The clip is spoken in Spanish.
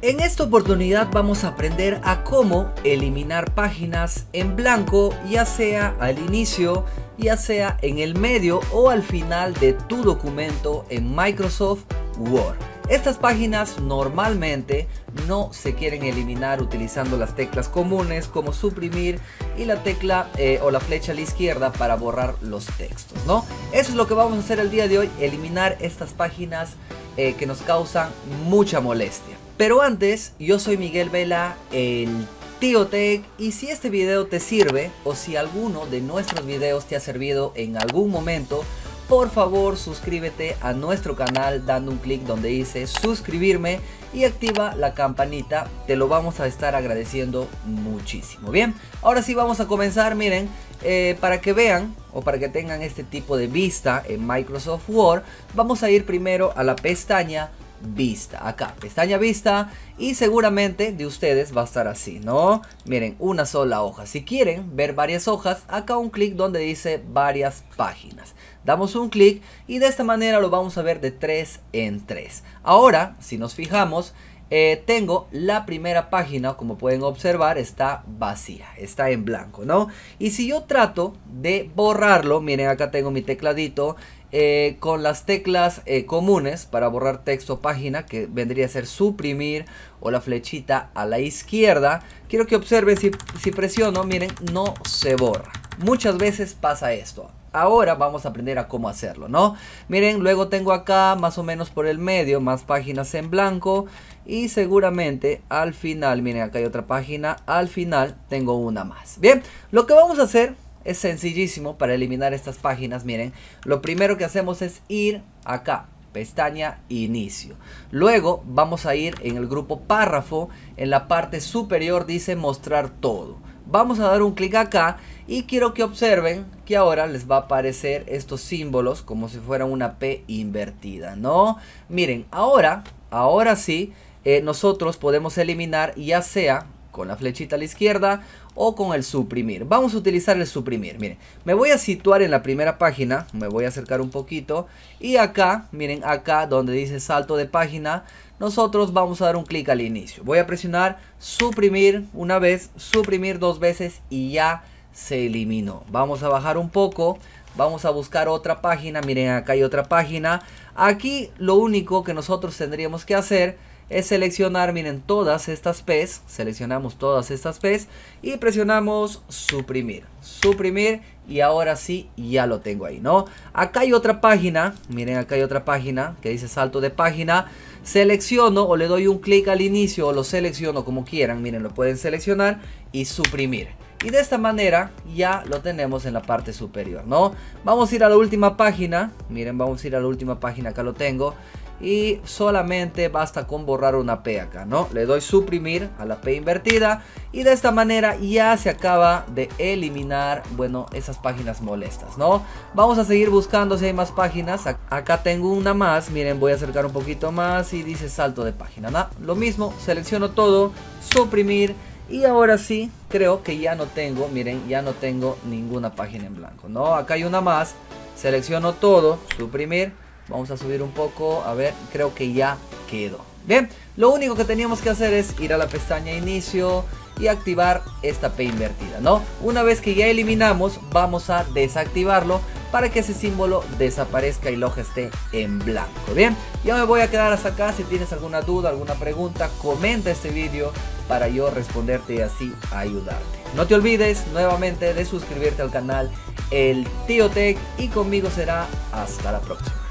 En esta oportunidad vamos a aprender a cómo eliminar páginas en blanco, ya sea al inicio, ya sea en el medio o al final de tu documento en Microsoft Word. Estas páginas normalmente no se quieren eliminar utilizando las teclas comunes como suprimir y la tecla eh, o la flecha a la izquierda para borrar los textos, ¿no? Eso es lo que vamos a hacer el día de hoy, eliminar estas páginas eh, que nos causan mucha molestia. Pero antes, yo soy Miguel Vela, el Tío Tech, y si este video te sirve o si alguno de nuestros videos te ha servido en algún momento, por favor suscríbete a nuestro canal dando un clic donde dice suscribirme y activa la campanita, te lo vamos a estar agradeciendo muchísimo. Bien, ahora sí vamos a comenzar, miren, eh, para que vean o para que tengan este tipo de vista en Microsoft Word, vamos a ir primero a la pestaña vista acá pestaña vista y seguramente de ustedes va a estar así no miren una sola hoja. Si quieren ver varias hojas acá un clic donde dice varias páginas. Damos un clic y de esta manera lo vamos a ver de 3 en 3 ahora si nos fijamos eh, tengo la primera página, como pueden observar, está vacía, está en blanco, ¿no? Y si yo trato de borrarlo, miren acá tengo mi tecladito, eh, con las teclas eh, comunes para borrar texto página, que vendría a ser suprimir o la flechita a la izquierda, quiero que observen si, si presiono, miren, no se borra. Muchas veces pasa esto. Ahora vamos a aprender a cómo hacerlo, ¿no? Miren, luego tengo acá más o menos por el medio más páginas en blanco y seguramente al final, miren acá hay otra página, al final tengo una más. Bien, lo que vamos a hacer es sencillísimo para eliminar estas páginas, miren, lo primero que hacemos es ir acá, pestaña inicio. Luego vamos a ir en el grupo párrafo, en la parte superior dice mostrar todo. Vamos a dar un clic acá y quiero que observen que ahora les va a aparecer estos símbolos como si fuera una P invertida, ¿no? Miren, ahora, ahora sí, eh, nosotros podemos eliminar ya sea con la flechita a la izquierda o con el suprimir. Vamos a utilizar el suprimir. Miren, me voy a situar en la primera página, me voy a acercar un poquito y acá, miren, acá donde dice salto de página, nosotros vamos a dar un clic al inicio. Voy a presionar suprimir una vez, suprimir dos veces y ya se eliminó. Vamos a bajar un poco. Vamos a buscar otra página. Miren, acá hay otra página. Aquí lo único que nosotros tendríamos que hacer es seleccionar, miren, todas estas P's. Seleccionamos todas estas P's y presionamos suprimir. Suprimir y ahora sí, ya lo tengo ahí, ¿no? Acá hay otra página. Miren, acá hay otra página que dice salto de página. Selecciono o le doy un clic al inicio o lo selecciono como quieran. Miren, lo pueden seleccionar y suprimir. Y de esta manera ya lo tenemos en la parte superior, ¿no? Vamos a ir a la última página. Miren, vamos a ir a la última página, acá lo tengo. Y solamente basta con borrar una P acá, ¿no? Le doy suprimir a la P invertida. Y de esta manera ya se acaba de eliminar, bueno, esas páginas molestas, ¿no? Vamos a seguir buscando si hay más páginas. Acá tengo una más. Miren, voy a acercar un poquito más y dice salto de página, ¿no? Lo mismo, selecciono todo, suprimir y ahora sí, creo que ya no tengo, miren, ya no tengo ninguna página en blanco, ¿no? Acá hay una más, selecciono todo, suprimir, vamos a subir un poco, a ver, creo que ya quedó. Bien, lo único que teníamos que hacer es ir a la pestaña inicio y activar esta P invertida, ¿no? Una vez que ya eliminamos, vamos a desactivarlo para que ese símbolo desaparezca y el ojo esté en blanco. Bien, ya me voy a quedar hasta acá. Si tienes alguna duda, alguna pregunta, comenta este vídeo para yo responderte y así ayudarte. No te olvides nuevamente de suscribirte al canal El Tío Tech y conmigo será hasta la próxima.